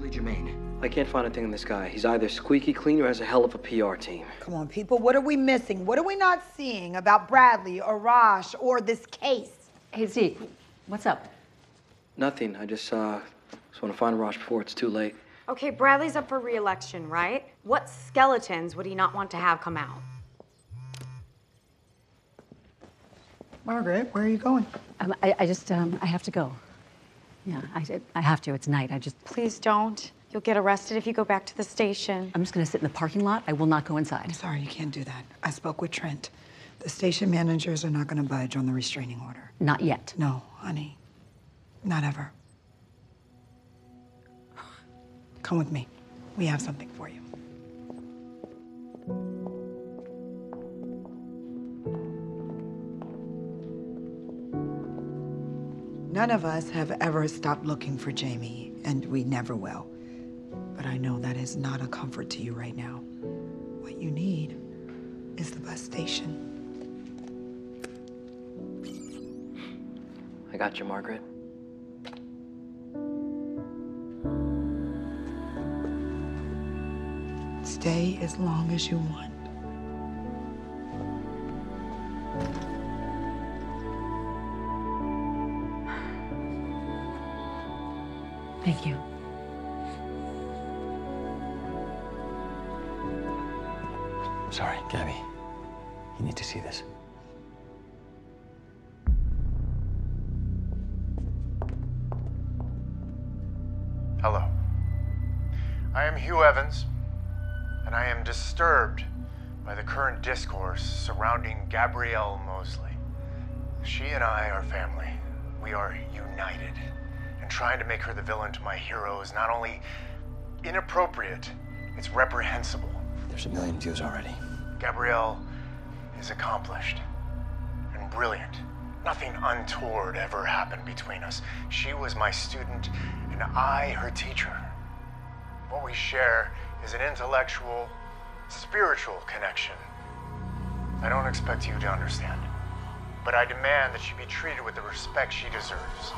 Bradley Germain. I can't find a thing in this guy. He's either squeaky clean or has a hell of a PR team. Come on, people, what are we missing? What are we not seeing about Bradley or Rosh or this case? Hey, Zeke, what's up? Nothing. I just, uh, just want to find Rosh before it's too late. Okay, Bradley's up for re-election, right? What skeletons would he not want to have come out? Margaret, where are you going? Um, I, I just, um, I have to go. Yeah, I, I have to. It's night. I just, Please don't. You'll get arrested if you go back to the station. I'm just gonna sit in the parking lot. I will not go inside. I'm sorry, you can't do that. I spoke with Trent. The station managers are not going to budge on the restraining order. Not yet. No, honey. Not ever. Come with me. We have something for you. None of us have ever stopped looking for Jamie, and we never will. But I know that is not a comfort to you right now. What you need is the bus station. I got you, Margaret. Stay as long as you want. Thank you. Sorry, Gabi. You need to see this. Hello. I am Hugh Evans, and I am disturbed by the current discourse surrounding Gabrielle Mosely. She and I are family. We are united. Trying to make her the villain to my hero is not only inappropriate, it's reprehensible. There's a million views already. Gabrielle is accomplished and brilliant. Nothing untoward ever happened between us. She was my student, and I her teacher. What we share is an intellectual, spiritual connection. I don't expect you to understand, but I demand that she be treated with the respect she deserves.